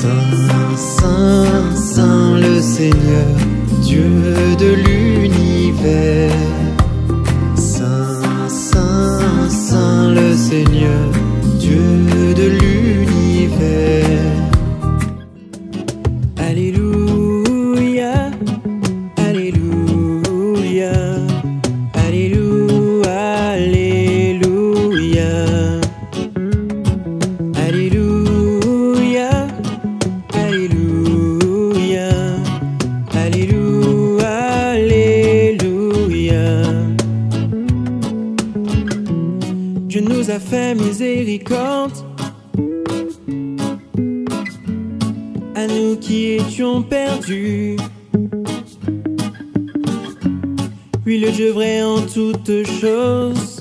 Saint, Saint, Saint le Seigneur, Dieu de l'univers. Dieu nous a fait miséricorde à nous qui étions perdus. Oui, le Dieu vrai en toutes choses.